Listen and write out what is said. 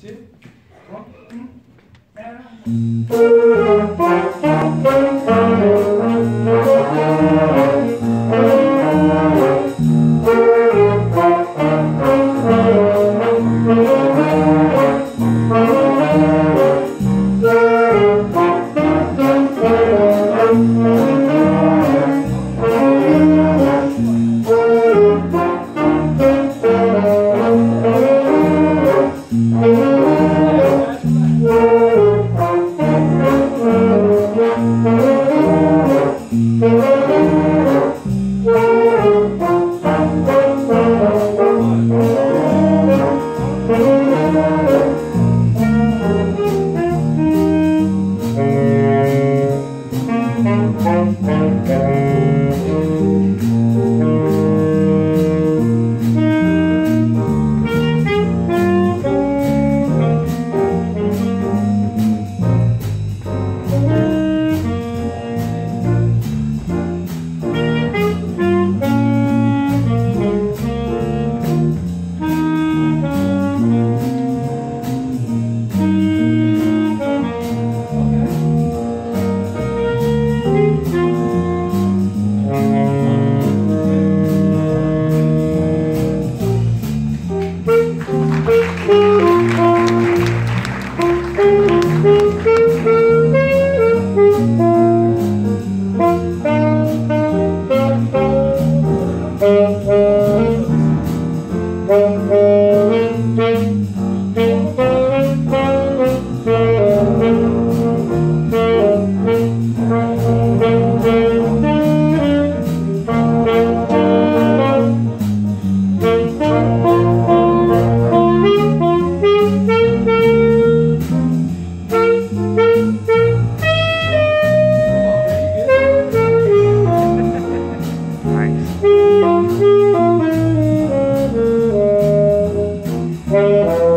til. Kom. Mm. Ja. One, and Yeah.